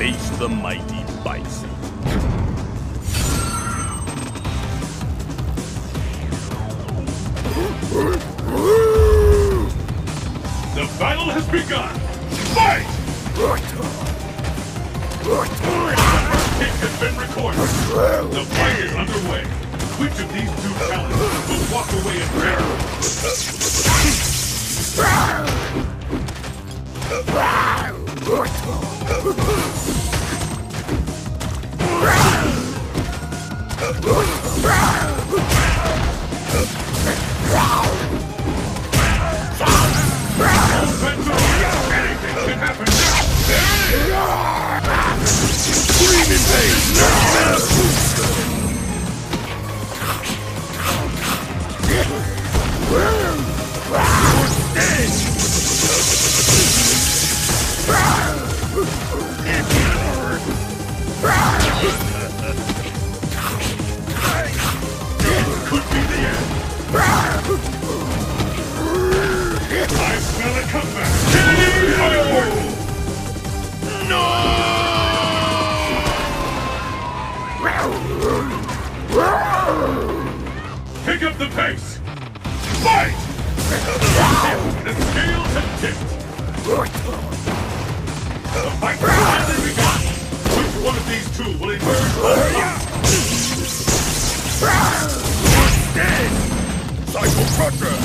face the mighty Bison. The battle has begun! Fight! Kick has been recorded. The fight is underway. Which of these two challengers will walk away in Anything Oh, Pick up the pace! Fight! The scales have tipped! The fight has begun! Which one of these two will emerge on top? Psycho Crusher!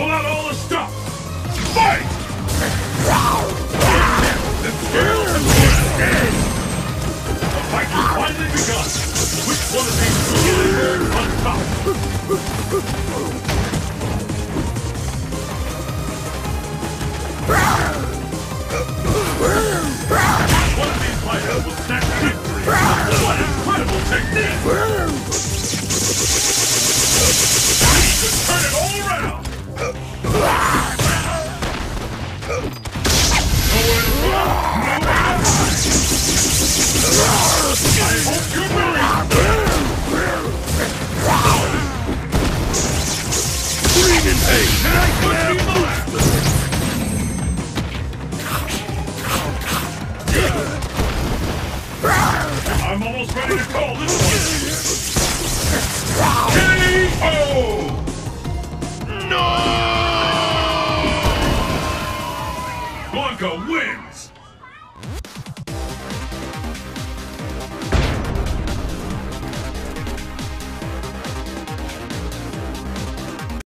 Pull out all the stops! I'm almost ready to call this one! KO! No! Blanka wins!